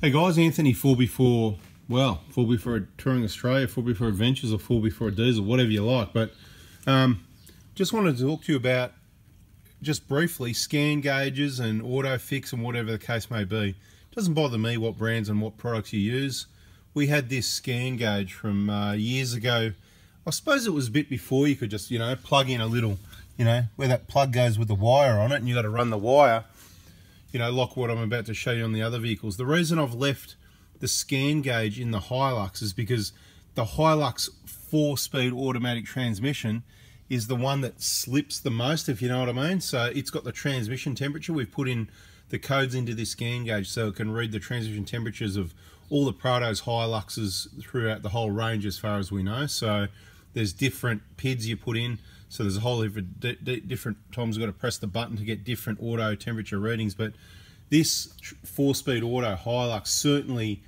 Hey guys, Anthony Fourby4 well, Fourby4 touring Australia, Fourby4 adventures, or Fourby4 diesel, whatever you like. But um, just wanted to talk to you about just briefly scan gauges and Autophix and whatever the case may be. Doesn't bother me what brands and what products you use. We had this scan gauge from uh, years ago. I suppose it was a bit before you could just, you know, plug in a little, you know, where that plug goes with the wire on it and you got to run the wire you know, like what I'm about to show you on the other vehicles. The reason I've left the scan gauge in the Hilux is because the Hilux four-speed automatic transmission is the one that slips the most, if you know what I mean. So it's got the transmission temperature. We've put in the codes into this scan gauge so it can read the transmission temperatures of all the Prados Hiluxes throughout the whole range as far as we know. So there's different PIDs you put in so there's a whole different, different times you've got to press the button to get different auto temperature readings. But this four-speed auto Hilux certainly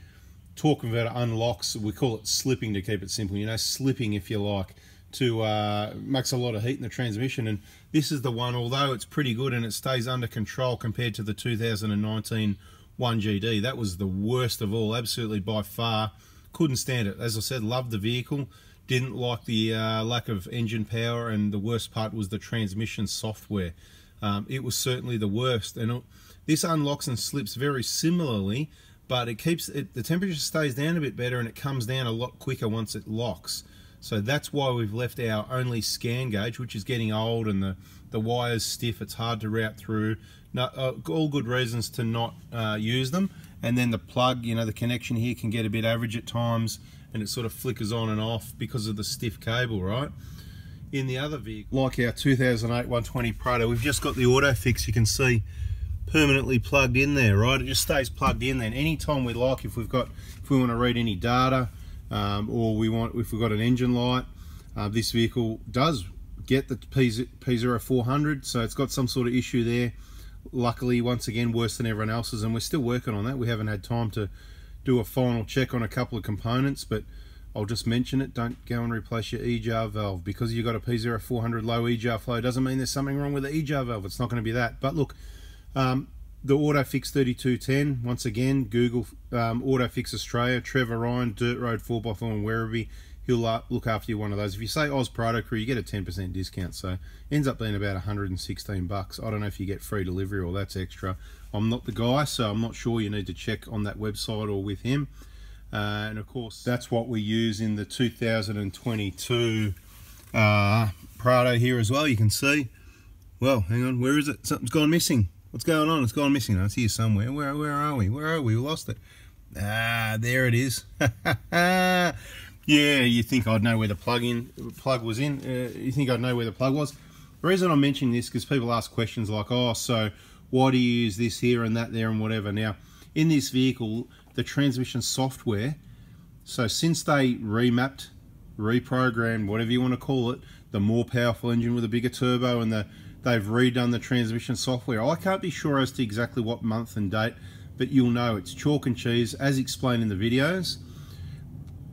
torque converter unlocks. We call it slipping to keep it simple. You know, slipping if you like to uh, makes a lot of heat in the transmission. And this is the one, although it's pretty good and it stays under control compared to the 2019 1GD. That was the worst of all, absolutely by far. Couldn't stand it. As I said, loved the vehicle didn't like the uh, lack of engine power and the worst part was the transmission software. Um, it was certainly the worst. And it, this unlocks and slips very similarly but it keeps it, the temperature stays down a bit better and it comes down a lot quicker once it locks. So that's why we've left our only scan gauge which is getting old and the the wires stiff. It's hard to route through. Uh, all good reasons to not uh, use them. And then the plug you know the connection here can get a bit average at times and it sort of flickers on and off because of the stiff cable, right? In the other vehicle, like our 2008 120 Prado, we've just got the Autophix, you can see, permanently plugged in there, right? It just stays plugged in then. Anytime we like, if we've got, if we want to read any data, um, or we want, if we've got an engine light, uh, this vehicle does get the P, P0400, so it's got some sort of issue there. Luckily, once again, worse than everyone else's, and we're still working on that. We haven't had time to do a final check on a couple of components, but I'll just mention it. Don't go and replace your EGR valve. Because you've got a P0400 low EGR flow doesn't mean there's something wrong with the EGR valve. It's not going to be that. But look, um, the Autophix 3210, once again, Google um, Autophix Australia, Trevor Ryan, Dirt Road 4x4 and Werribee he'll look after you one of those. If you say Oz Prado Crew, you get a 10% discount. So ends up being about 116 bucks. I don't know if you get free delivery or that's extra. I'm not the guy, so I'm not sure. You need to check on that website or with him. Uh, and of course, that's what we use in the 2022 uh, Prado here as well. You can see. Well, hang on. Where is it? Something's gone missing. What's going on? It's gone missing. It's here somewhere. Where, where are we? Where are we? We lost it. Ah, there it is. Yeah, you think I'd know where the plug in plug was in. Uh, you think I'd know where the plug was. The reason I'm mentioning this because people ask questions like, oh, so why do you use this here and that there and whatever. Now, in this vehicle, the transmission software, so since they remapped, reprogrammed, whatever you want to call it, the more powerful engine with a bigger turbo and the they've redone the transmission software. I can't be sure as to exactly what month and date, but you'll know it's chalk and cheese as explained in the videos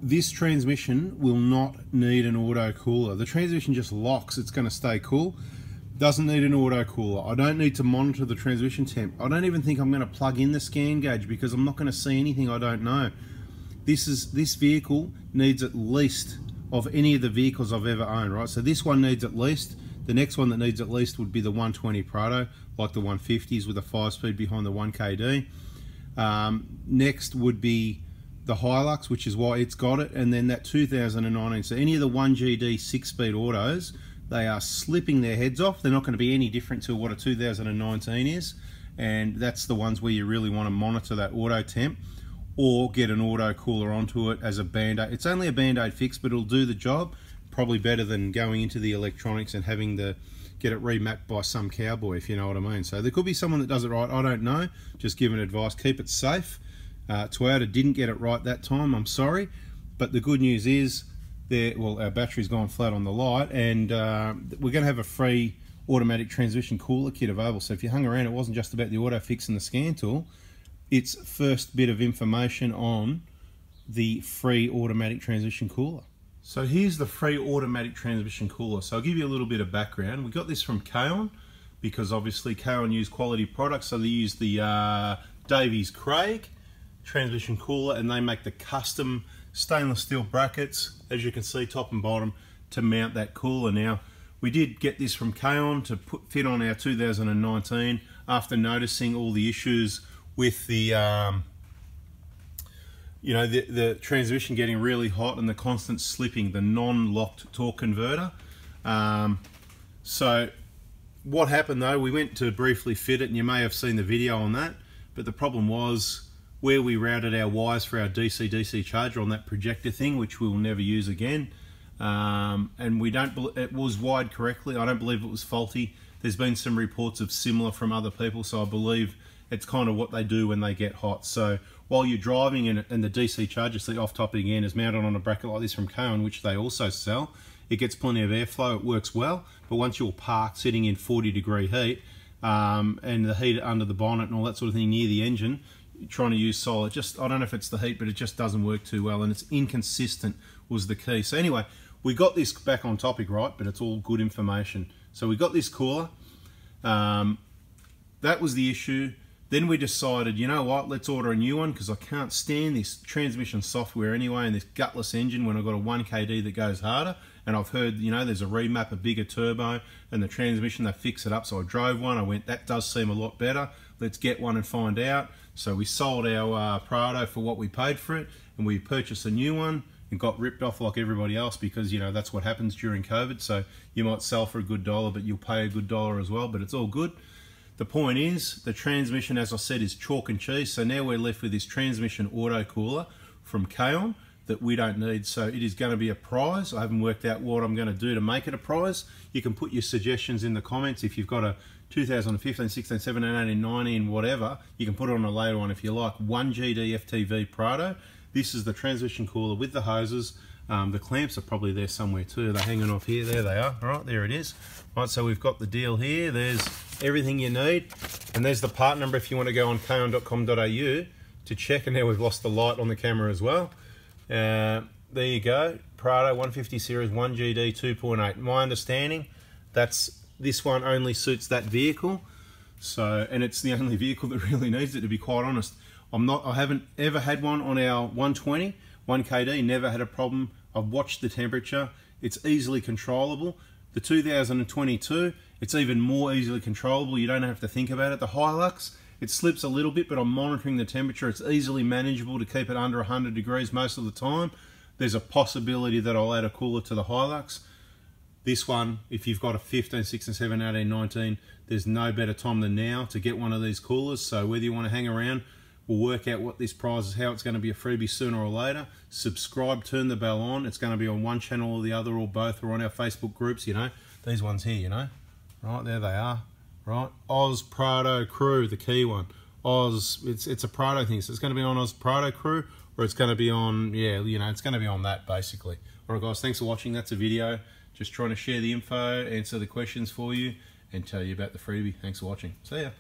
this transmission will not need an auto cooler. The transmission just locks, it's going to stay cool. Doesn't need an auto cooler. I don't need to monitor the transmission temp. I don't even think I'm going to plug in the scan gauge because I'm not going to see anything I don't know. This is this vehicle needs at least of any of the vehicles I've ever owned, right? So this one needs at least. The next one that needs at least would be the 120 Prado, like the 150s with a 5-speed behind the 1KD. Um, next would be the Hilux, which is why it's got it, and then that 2019. So any of the 1GD six-speed autos, they are slipping their heads off. They're not going to be any different to what a 2019 is, and that's the ones where you really want to monitor that auto temp or get an auto cooler onto it as a band-aid. It's only a band-aid fix, but it'll do the job. Probably better than going into the electronics and having the get it remapped by some cowboy, if you know what I mean. So there could be someone that does it right. I don't know. Just giving advice. Keep it safe. Uh, Toyota didn't get it right that time, I'm sorry. But the good news is, well, our battery's gone flat on the light, and uh, we're going to have a free automatic transmission cooler kit available. So if you hung around, it wasn't just about the Autophix and the scan tool. It's first bit of information on the free automatic transmission cooler. So here's the free automatic transmission cooler. So I'll give you a little bit of background. We got this from Kaon because obviously Kaon use quality products. So they use the uh, Davies Craig transmission cooler and they make the custom stainless steel brackets, as you can see, top and bottom, to mount that cooler. Now, we did get this from Kaon to put, fit on our 2019 after noticing all the issues with the um, you know, the, the transmission getting really hot and the constant slipping, the non-locked torque converter. Um, so what happened though, we went to briefly fit it and you may have seen the video on that, but the problem was where we routed our wires for our DC-DC charger on that projector thing, which we'll never use again. Um, and we don't, it was wired correctly. I don't believe it was faulty. There's been some reports of similar from other people, so I believe it's kind of what they do when they get hot. So while you're driving and, and the DC charger, see off topic again, is mounted on a bracket like this from Kaon, which they also sell. It gets plenty of airflow, it works well, but once you're parked sitting in 40 degree heat, um, and the heat under the bonnet and all that sort of thing near the engine, trying to use solar. just, I don't know if it's the heat, but it just doesn't work too well, and it's inconsistent was the key. So anyway, we got this back on topic, right, but it's all good information. So we got this cooler, um, that was the issue. Then we decided, you know what, let's order a new one because I can't stand this transmission software anyway and this gutless engine when I've got a 1KD that goes harder. And I've heard, you know, there's a remap, a bigger turbo, and the transmission, they fix it up. So I drove one, I went, that does seem a lot better. Let's get one and find out. So we sold our uh, Prado for what we paid for it, and we purchased a new one and got ripped off like everybody else because, you know, that's what happens during COVID. So you might sell for a good dollar, but you'll pay a good dollar as well, but it's all good. The point is, the transmission, as I said, is chalk and cheese. So now we're left with this transmission auto cooler from Kaon that we don't need. So it is going to be a prize. I haven't worked out what I'm going to do to make it a prize. You can put your suggestions in the comments. If you've got a 2015, 16, 17, 18, 19, whatever, you can put it on a later one if you like. 1GD FTV Prado. This is the transmission cooler with the hoses. Um, the clamps are probably there somewhere too. They're hanging off here. There they are. All right, there it is. Right, so we've got the deal here. There's everything you need. And there's the part number if you want to go on kaon.com.au to check. And now we've lost the light on the camera as well. Uh, there you go. Prado 150 Series 1GD 2.8. My understanding, that's this one only suits that vehicle. So, and it's the only vehicle that really needs it, to be quite honest. I'm not, I haven't ever had one on our 120 1KD, never had a problem. I've watched the temperature. It's easily controllable. The 2022, it's even more easily controllable. You don't have to think about it. The Hilux, it slips a little bit, but I'm monitoring the temperature. It's easily manageable to keep it under 100 degrees most of the time. There's a possibility that I'll add a cooler to the Hilux. This one, if you've got a 15, 16, 17, 18, 19, there's no better time than now to get one of these coolers. So whether you want to hang around, We'll work out what this prize is, how it's going to be a freebie sooner or later. Subscribe, turn the bell on. It's going to be on one channel or the other or both or on our Facebook groups, you know. These ones here, you know. Right, there they are. Right, Oz Prado Crew, the key one. Oz, it's it's a Prado thing. So it's going to be on Oz Prado Crew or it's going to be on, yeah, you know, it's going to be on that basically. All right, guys, thanks for watching. That's a video. Just trying to share the info, answer the questions for you, and tell you about the freebie. Thanks for watching. See ya.